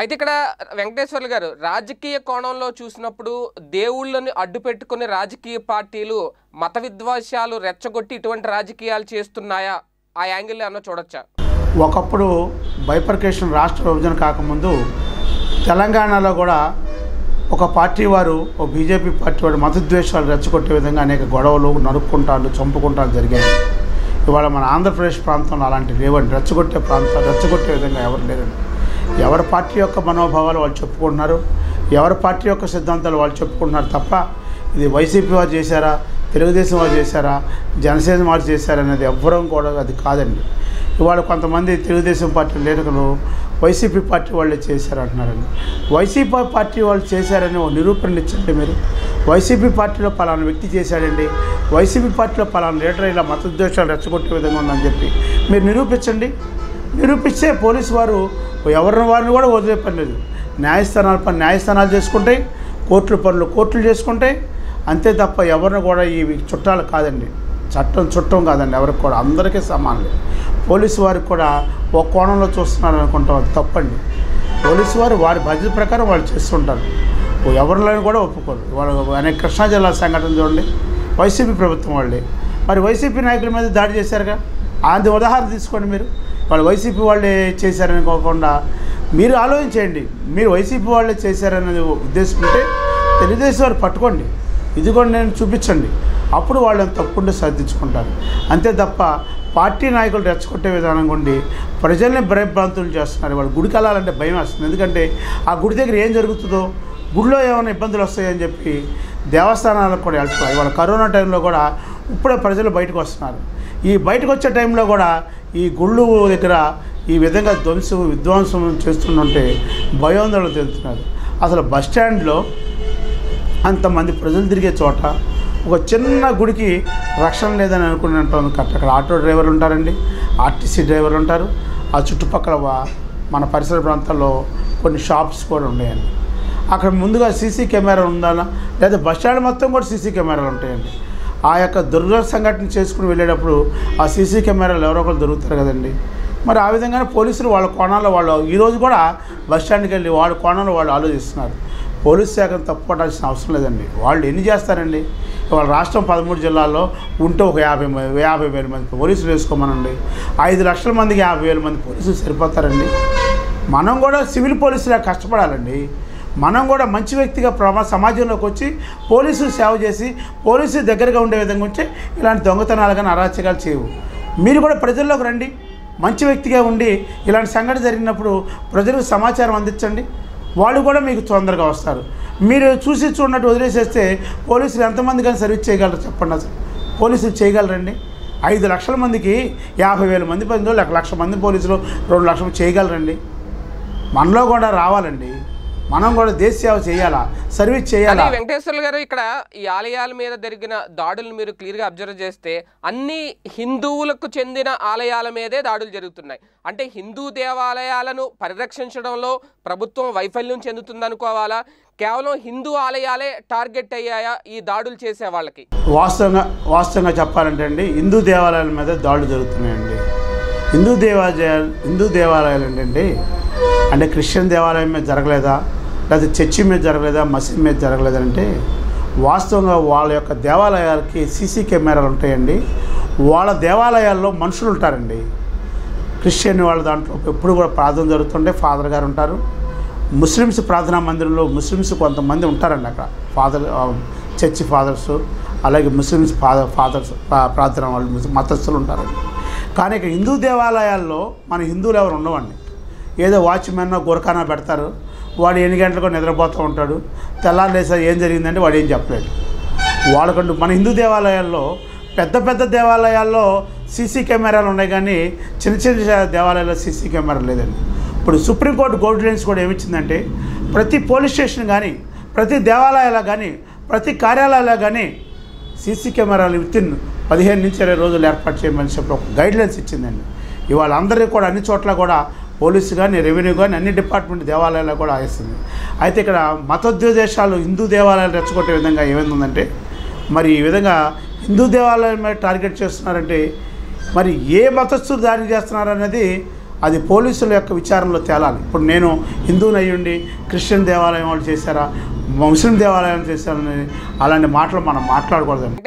అయితే ఇక్కడ వెంకటేశ్వర్లు గారు రాజకీయ కోణంలో చూసినప్పుడు దేవుళ్ళని అడ్డు పెట్టుకుని రాజకీయ పార్టీలు మత విద్వేషాలు రెచ్చగొట్టి ఇటువంటి రాజకీయాలు చేస్తున్నాయా? ఆ యాంగిల్ అన్న చూడొచ్చా? ఒకప్పుడు బైపర్కేషన్ రాష్ట్ర విభజన కాకముందు తెలంగాణలో కూడా ఒక పార్టీ వారు ఒక బీజేపీ పార్టీ వారు మతద్వేషాలు రెచ్చగొట్టే విధంగా అనేక గొడవలు నరుక్కుంటాలు చంపుకుంటాలు జరిగాయి. ఇవాళ మన ఆంధ్రప్రదేశ్ ప్రాంతంలో అలాంటి లేవండి. రెచ్చగొట్టే ప్రాంతాలు రెచ్చగొట్టే విధంగా ఎవరు లేరండి. ఎవరి పార్టీ యొక్క మనోభావాలు వాళ్ళు చెప్పుకుంటున్నారు? ఎవరి పార్టీ యొక్క సిద్ధాంతాలు వాళ్ళు చెప్పుకుంటున్నారు తప్ప ఇది వైసీపీ వారు చేశారా? తెలుగుదేశం వారు చేశారా? జనసేన వారు చేశారా అనేది ఎవ్వరం కూడా అది కాదండి. ఇవాళ కొంతమంది తెలుగుదేశం పార్టీ లీడర్లు వైసీపీ పార్టీ వాళ్ళే చేశారంటున్నారండి. వైసీపీ పార్టీ వాళ్ళు చేశారని ఒక నిరూపణ ఇచ్చండి మీరు. వైసీపీ పార్టీలో పలానా వ్యక్తి చేశాడండి. వైసీపీ పార్టీలో పలానా లీడర్ ఇలా మతోద్దేశాలు రెచ్చగొట్టే విధంగా ఉందని చెప్పి మీరు నిరూపించండి. నిరూపిస్తే పోలీసు వారు ఎవరిని వారిని కూడా వదిలే పని లేదు. న్యాయస్థానాల పని న్యాయస్థానాలు చేసుకుంటాయి కోర్టుల పనులు కోర్టులు చేసుకుంటాయి. అంతే తప్ప ఎవరిని కూడా ఈ చుట్టాలు కాదండి. చట్టం చుట్టం కాదండి ఎవరికి కూడా అందరికీ సమానమే. పోలీసు వారికి కూడా ఒక కోణంలో చూస్తున్నారు అనుకుంటాం అది తప్పండి. పోలీసు వారు వారి బాధ్యత ప్రకారం వాళ్ళు చేస్తుంటారు. ఎవరిలోని కూడా ఒప్పుకోరు. వాళ్ళు అనేక కృష్ణా జిల్లా సంఘటన చూడండి. వైసీపీ ప్రభుత్వం వాళ్ళే. మరి వైసీపీ నాయకుల మీద దాడి చేశారుగా? అది ఉదాహరణ తీసుకోండి మీరు. వాళ్ళు వైసీపీ వాళ్ళే చేశారని కాకుండా మీరు ఆలోచించేయండి. మీరు వైసీపీ వాళ్ళే చేశారనేది ఉద్దేశం ఉంటే తెలుగుదేశం వారు పట్టుకోండి. ఇది కూడా నేను చూపించండి. అప్పుడు వాళ్ళని తప్పకుండా సర్దించుకుంటారు అంతే తప్ప పార్టీ నాయకులు రెచ్చగొట్టే విధానం ఉండి ప్రజల్ని భయభ్రాంతులు చేస్తున్నారు. వాళ్ళు గుడికి వెళ్ళాలంటే భయం వేస్తుంది. ఎందుకంటే ఆ గుడి దగ్గర ఏం జరుగుతుందో గుడిలో ఏమైనా ఇబ్బందులు వస్తాయని చెప్పి దేవస్థానాలకు కూడా వెళ్తున్నారు ఇవాళ కరోనా టైంలో కూడా ఇప్పుడే ప్రజలు బయటకు వస్తున్నారు. ఈ బయటకు వచ్చే టైంలో కూడా ఈ గుళ్ళు దగ్గర ఈ విధంగా ధ్వంసం విధ్వంసం చేస్తుంటే భయోందోళన తెలుతున్నారు. అసలు బస్ స్టాండ్లో అంతమంది ప్రజలు తిరిగే చోట ఒక చిన్న గుడికి రక్షణ లేదని అనుకున్నట్టు కరెక్ట్ అక్కడ ఆటో డ్రైవర్లు ఉంటారండి. ఆర్టీసీ డ్రైవర్లు ఉంటారు. ఆ చుట్టుపక్కల మన పరిసర ప్రాంతాల్లో కొన్ని షాప్స్ కూడా ఉన్నాయండి. అక్కడ ముందుగా సీసీ కెమెరా ఉండాలా? లేదా బస్ స్టాండ్ మొత్తం కూడా సీసీ కెమెరాలు ఉంటాయండి. ఆ యొక్క దుర్గ సంఘటన చేసుకుని వెళ్ళేటప్పుడు ఆ సీసీ కెమెరాలు ఎవరో ఒకరు దొరుకుతారు కదండి. మరి ఆ విధంగానే పోలీసులు వాళ్ళ కోణాల్లో వాళ్ళు ఈరోజు కూడా బస్ స్టాండ్కి వెళ్ళి వాళ్ళ కోణంలో వాళ్ళు ఆలోచిస్తున్నారు. పోలీస్ శాఖను తప్పుపడాల్సిన అవసరం లేదండి. వాళ్ళు ఎన్ని చేస్తారండి? వాళ్ళ రాష్ట్రం పదమూడు జిల్లాల్లో ఉంటే ఒక యాభై యాభై వేల మంది పోలీసులు వేసుకోమనండి. ఐదు లక్షల మందికి యాభై వేల మంది పోలీసులు సరిపోతారండి. మనం కూడా సివిల్ పోలీసులా కష్టపడాలండి. మనం కూడా మంచి వ్యక్తిగా ప్రమా సమాజంలోకి వచ్చి పోలీసులు సేవ చేసి పోలీసు దగ్గరగా ఉండే విధంగా ఉంటే ఇలాంటి దొంగతనాలు కానీ అరాచకాలు చేయవు. మీరు కూడా ప్రజల్లోకి రండి. మంచి వ్యక్తిగా ఉండి ఇలాంటి సంఘటన జరిగినప్పుడు ప్రజలకు సమాచారం అందించండి. వాళ్ళు కూడా మీకు తొందరగా వస్తారు. మీరు చూసి చూడనట్టు వదిలేసేస్తే పోలీసులు ఎంతమంది కానీ సర్వీస్ చేయగలరు చెప్పండి అసలు. పోలీసులు చేయగలరండి. ఐదు లక్షల మందికి యాభై వేల మంది పదిలో లక్ష మంది పోలీసులు రెండు లక్షలు చేయగలరండి. మనలో కూడా రావాలండి. మనం కూడా దేశ సేవ చేయాలా? సర్వీస్ చేయాలా? వెంకటేశ్వర్లు గారు ఇక్కడ ఈ ఆలయాల మీద జరిగిన దాడులు మీరు క్లియర్గా అబ్జర్వ్ చేస్తే అన్ని హిందువులకు చెందిన ఆలయాల మీదే దాడులు జరుగుతున్నాయి. అంటే హిందూ దేవాలయాలను పరిరక్షించడంలో ప్రభుత్వం వైఫల్యం చెందుతుందనుకోవాలా? కేవలం హిందూ ఆలయాలే టార్గెట్ అయ్యాయా ఈ దాడులు చేసే వాళ్ళకి? వాస్తవంగా వాస్తవంగా చెప్పాలంటే అండి హిందూ దేవాలయాల మీద దాడులు జరుగుతున్నాయండి. హిందూ దేవాలయాలు హిందూ దేవాలయాలు ఏంటండి అంటే క్రిస్టియన్ దేవాలయం మీద జరగలేదా? లేదా చర్చి మీద జరగలేదా మసీద్ మీద జరగలేదంటే వాస్తవంగా వాళ్ళ యొక్క దేవాలయాలకి సీసీ కెమెరాలు ఉంటాయండి. వాళ్ళ దేవాలయాల్లో మనుషులు ఉంటారండి. క్రిస్టియన్ వాళ్ళ దాంట్లో ఎప్పుడు కూడా ప్రార్థన జరుగుతుంటే ఫాదర్ గారు ఉంటారు. ముస్లిమ్స్ ప్రార్థనా మందిరంలో ముస్లిమ్స్ కొంతమంది ఉంటారండి అక్కడ. ఫాదర్ చర్చి ఫాదర్స్ అలాగే ముస్లిమ్స్ ఫాదర్ ఫాదర్స్ ప్రార్థన వాళ్ళు మతస్థులు ఉంటారండి కానీ ఇక హిందూ దేవాలయాల్లో మన హిందువులు ఎవరు ఉండవండి. ఏదో వాచ్మెన్ గోరఖానా పెడతారు. వాడు ఎన్ని గంటలకు నిద్రపోతూ ఉంటాడు? తెల్లారులేసా ఏం జరిగిందంటే వాడు ఏం చెప్పలేడు వాళ్ళకంటూ మన హిందూ దేవాలయాల్లో పెద్ద పెద్ద దేవాలయాల్లో సీసీ కెమెరాలు ఉన్నాయి కానీ చిన్న చిన్న దేవాలయాల్లో సీసీ కెమెరా లేదండి. ఇప్పుడు సుప్రీంకోర్టు గైడ్ లైన్స్ కూడా ఏమిచ్చిందంటే ప్రతి పోలీస్ స్టేషన్ కానీ ప్రతి దేవాలయాలు కానీ ప్రతి కార్యాలయాలు కానీ సీసీ కెమెరాలు వితిన్ పదిహేను నుంచి ఇరవై రోజులు ఏర్పాటు చేయమని చెప్పి ఒక గైడ్లైన్స్ ఇచ్చిందండి. ఇవాళ అందరికీ కూడా అన్ని చోట్ల కూడా పోలీసు కానీ రెవెన్యూ కానీ అన్ని డిపార్ట్మెంట్ దేవాలయాల్లో కూడా వేస్తుంది అయితే ఇక్కడ మతోద్యోదేశాలు హిందూ దేవాలయాలు రెచ్చగొట్టే విధంగా ఏమైందంటే మరి ఈ విధంగా హిందూ దేవాలయం మీద టార్గెట్ చేస్తున్నారంటే మరి ఏ మతస్థులు దాడి చేస్తున్నారు అనేది అది పోలీసుల యొక్క విచారణలో తేలాలి. ఇప్పుడు నేను హిందువుని అయ్యుండి క్రిస్టియన్ దేవాలయం వాళ్ళు చేశారా ముస్లిం దేవాలయం చేశారని అలాంటి మాటలు మనం మాట్లాడకూడదండి.